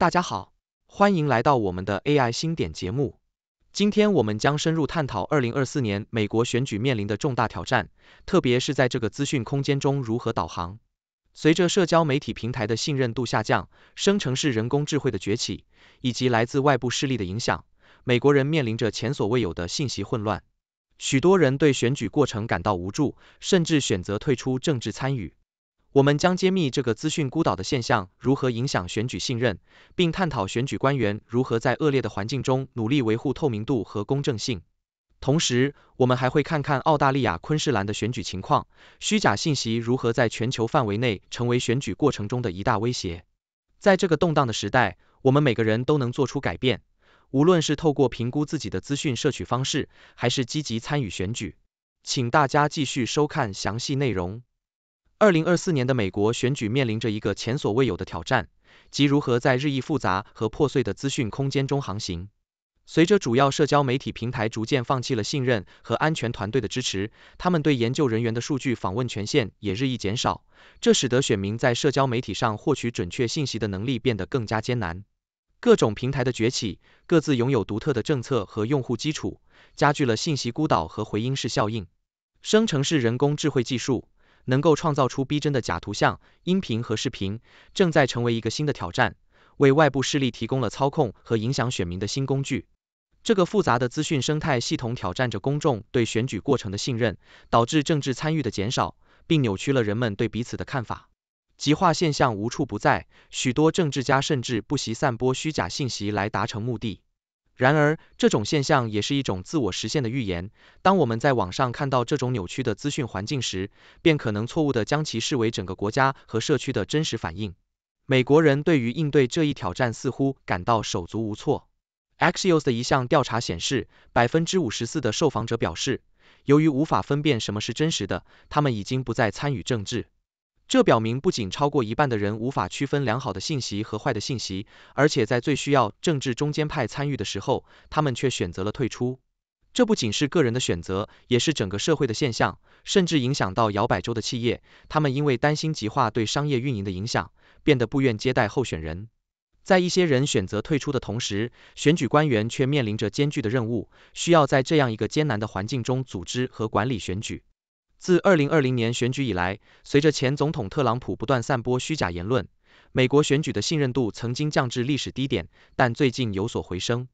大家好，欢迎来到我们的 AI 新点节目。今天我们将深入探讨2024年美国选举面临的重大挑战，特别是在这个资讯空间中如何导航。随着社交媒体平台的信任度下降，生成式人工智慧的崛起，以及来自外部势力的影响，美国人面临着前所未有的信息混乱。许多人对选举过程感到无助，甚至选择退出政治参与。我们将揭秘这个资讯孤岛的现象如何影响选举信任，并探讨选举官员如何在恶劣的环境中努力维护透明度和公正性。同时，我们还会看看澳大利亚昆士兰的选举情况，虚假信息如何在全球范围内成为选举过程中的一大威胁。在这个动荡的时代，我们每个人都能做出改变。无论是透过评估自己的资讯摄取方式，还是积极参与选举，请大家继续收看详细内容。二零二四年的美国选举面临着一个前所未有的挑战，即如何在日益复杂和破碎的资讯空间中航行。随着主要社交媒体平台逐渐放弃了信任和安全团队的支持，他们对研究人员的数据访问权限也日益减少，这使得选民在社交媒体上获取准确信息的能力变得更加艰难。各种平台的崛起，各自拥有独特的政策和用户基础，加剧了信息孤岛和回音式效应。生成式人工智慧技术能够创造出逼真的假图像、音频和视频，正在成为一个新的挑战，为外部势力提供了操控和影响选民的新工具。这个复杂的资讯生态系统挑战着公众对选举过程的信任，导致政治参与的减少，并扭曲了人们对彼此的看法。极化现象无处不在，许多政治家甚至不惜散播虚假信息来达成目的。然而，这种现象也是一种自我实现的预言。当我们在网上看到这种扭曲的资讯环境时，便可能错误地将其视为整个国家和社区的真实反应。美国人对于应对这一挑战似乎感到手足无措。Axios 的一项调查显示，百分之五十四的受访者表示，由于无法分辨什么是真实的，他们已经不再参与政治。这表明，不仅超过一半的人无法区分良好的信息和坏的信息，而且在最需要政治中间派参与的时候，他们却选择了退出。这不仅是个人的选择，也是整个社会的现象，甚至影响到摇摆州的企业。他们因为担心极化对商业运营的影响，变得不愿接待候选人。在一些人选择退出的同时，选举官员却面临着艰巨的任务，需要在这样一个艰难的环境中组织和管理选举。自2020年选举以来，随着前总统特朗普不断散播虚假言论，美国选举的信任度曾经降至历史低点，但最近有所回升。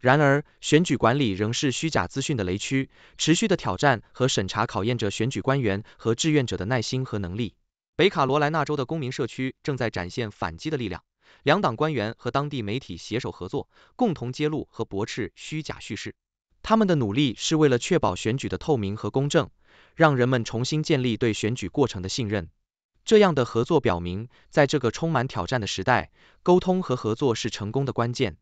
然而，选举管理仍是虚假资讯的雷区，持续的挑战和审查考验着选举官员和志愿者的耐心和能力。北卡罗来纳州的公民社区正在展现反击的力量，两党官员和当地媒体携手合作，共同揭露和驳斥虚假叙事。他们的努力是为了确保选举的透明和公正。让人们重新建立对选举过程的信任。这样的合作表明，在这个充满挑战的时代，沟通和合作是成功的关键。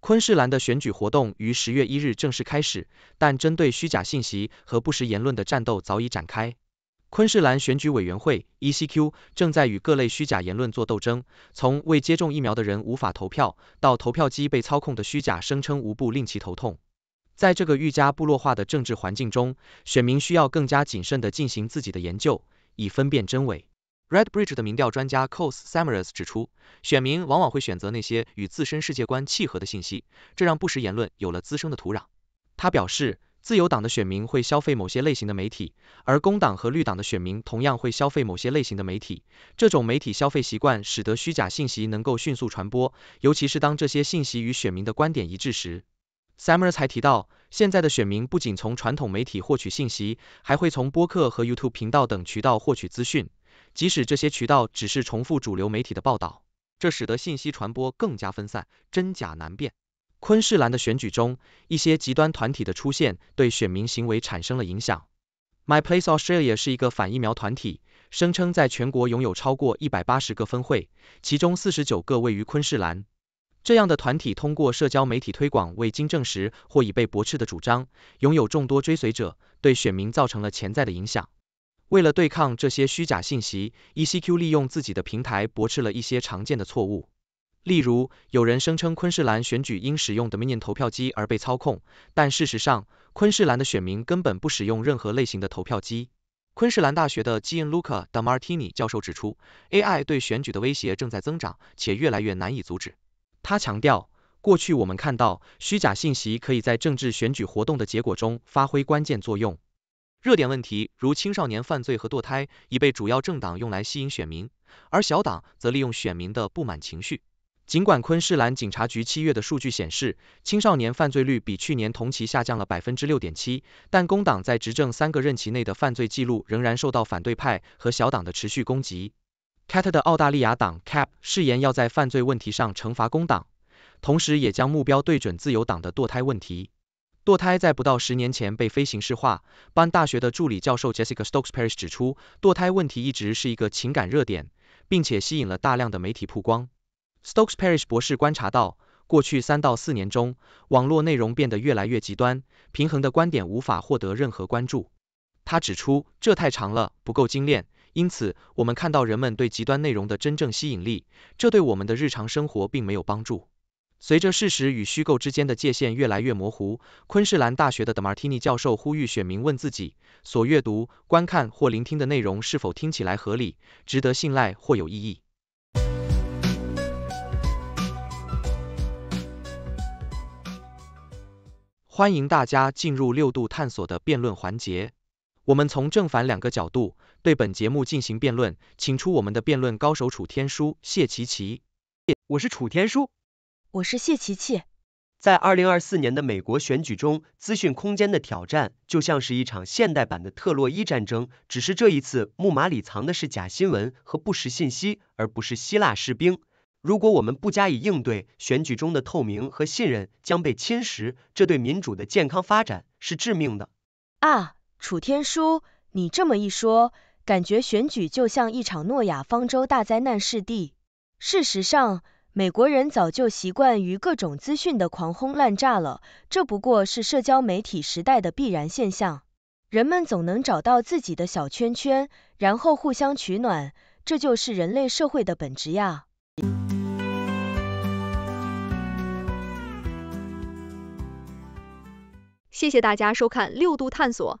昆士兰的选举活动于十月一日正式开始，但针对虚假信息和不实言论的战斗早已展开。昆士兰选举委员会 （ECQ） 正在与各类虚假言论做斗争，从未接种疫苗的人无法投票，到投票机被操控的虚假声称无不令其头痛。在这个愈加部落化的政治环境中，选民需要更加谨慎地进行自己的研究，以分辨真伪。RedBridge 的民调专家 Cos Samaras 指出，选民往往会选择那些与自身世界观契合的信息，这让不实言论有了滋生的土壤。他表示，自由党的选民会消费某些类型的媒体，而工党和绿党的选民同样会消费某些类型的媒体。这种媒体消费习惯使得虚假信息能够迅速传播，尤其是当这些信息与选民的观点一致时。Summers 还提到，现在的选民不仅从传统媒体获取信息，还会从播客和 YouTube 频道等渠道获取资讯，即使这些渠道只是重复主流媒体的报道。这使得信息传播更加分散，真假难辨。昆士兰的选举中，一些极端团体的出现对选民行为产生了影响。My Place Australia 是一个反疫苗团体，声称在全国拥有超过一百八十个分会，其中四十九个位于昆士兰。这样的团体通过社交媒体推广未经证实或已被驳斥的主张，拥有众多追随者，对选民造成了潜在的影响。为了对抗这些虚假信息，ECQ 利用自己的平台驳斥了一些常见的错误。例如，有人声称昆士兰选举因使用 Dominion 投票机而被操控，但事实上，昆士兰的选民根本不使用任何类型的投票机。昆士兰大学的 Gianluca d a Martini 教授指出，AI 对选举的威胁正在增长，且越来越难以阻止。他强调，过去我们看到虚假信息可以在政治选举活动的结果中发挥关键作用。热点问题如青少年犯罪和堕胎已被主要政党用来吸引选民，而小党则利用选民的不满情绪。尽管昆士兰警察局七月的数据显示，青少年犯罪率比去年同期下降了百分之六点七，但工党在执政三个任期内的犯罪记录仍然受到反对派和小党的持续攻击。CAT 的澳大利亚党 CAP 誓言要在犯罪问题上惩罚工党，同时也将目标对准自由党的堕胎问题。堕胎在不到十年前被非刑事化。班大学的助理教授 Jessica Stokes Parish 指出，堕胎问题一直是一个情感热点，并且吸引了大量的媒体曝光。Stokes Parish 博士观察到，过去三到四年中，网络内容变得越来越极端，平衡的观点无法获得任何关注。他指出，这太长了，不够精炼，因此我们看到人们对极端内容的真正吸引力，这对我们的日常生活并没有帮助。随着事实与虚构之间的界限越来越模糊，昆士兰大学的德马提尼教授呼吁选民问自己：所阅读、观看或聆听的内容是否听起来合理、值得信赖或有意义。欢迎大家进入六度探索的辩论环节。我们从正反两个角度对本节目进行辩论，请出我们的辩论高手楚天舒、谢琪琪。我是楚天舒，我是谢琪琪。在二零二四年的美国选举中，资讯空间的挑战就像是一场现代版的特洛伊战争，只是这一次木马里藏的是假新闻和不实信息，而不是希腊士兵。如果我们不加以应对，选举中的透明和信任将被侵蚀，这对民主的健康发展是致命的。啊，楚天舒，你这么一说，感觉选举就像一场诺亚方舟大灾难似的。事实上，美国人早就习惯于各种资讯的狂轰滥炸了，这不过是社交媒体时代的必然现象。人们总能找到自己的小圈圈，然后互相取暖，这就是人类社会的本质呀。谢谢大家收看六度探索。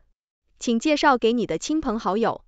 请介绍给你的亲朋好友。